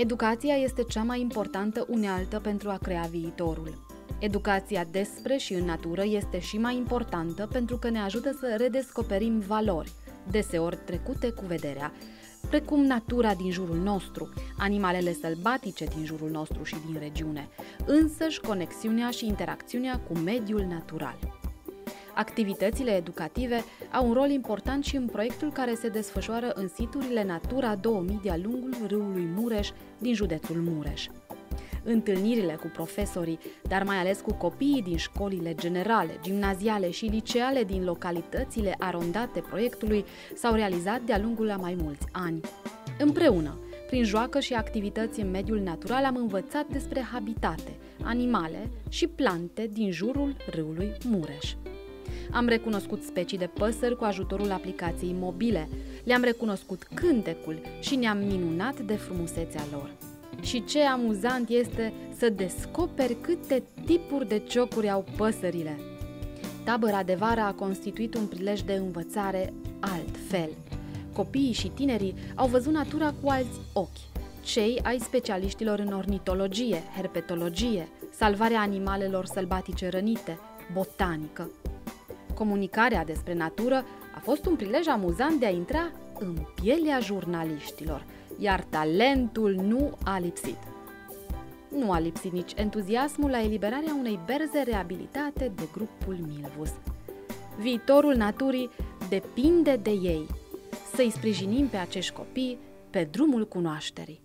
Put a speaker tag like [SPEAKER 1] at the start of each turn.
[SPEAKER 1] Educația este cea mai importantă unealtă pentru a crea viitorul. Educația despre și în natură este și mai importantă pentru că ne ajută să redescoperim valori, deseori trecute cu vederea, precum natura din jurul nostru, animalele sălbatice din jurul nostru și din regiune, însăși conexiunea și interacțiunea cu mediul natural. Activitățile educative au un rol important și în proiectul care se desfășoară în siturile Natura 2000 de-a lungul râului Mureș din județul Mureș. Întâlnirile cu profesorii, dar mai ales cu copiii din școlile generale, gimnaziale și liceale din localitățile arondate proiectului s-au realizat de-a lungul a mai mulți ani. Împreună, prin joacă și activități în mediul natural am învățat despre habitate, animale și plante din jurul râului Mureș. Am recunoscut specii de păsări cu ajutorul aplicației mobile, le-am recunoscut cântecul și ne-am minunat de frumusețea lor. Și ce amuzant este să descoperi câte tipuri de ciocuri au păsările. Tabăra de vară a constituit un prilej de învățare altfel. Copiii și tinerii au văzut natura cu alți ochi, cei ai specialiștilor în ornitologie, herpetologie, salvarea animalelor sălbatice rănite, botanică. Comunicarea despre natură a fost un prilej amuzant de a intra în pielea jurnaliștilor – iar talentul nu a lipsit. Nu a lipsit nici entuziasmul la eliberarea unei berze reabilitate de grupul Milvus. Viitorul naturii depinde de ei. Să-i sprijinim pe acești copii pe drumul cunoașterii.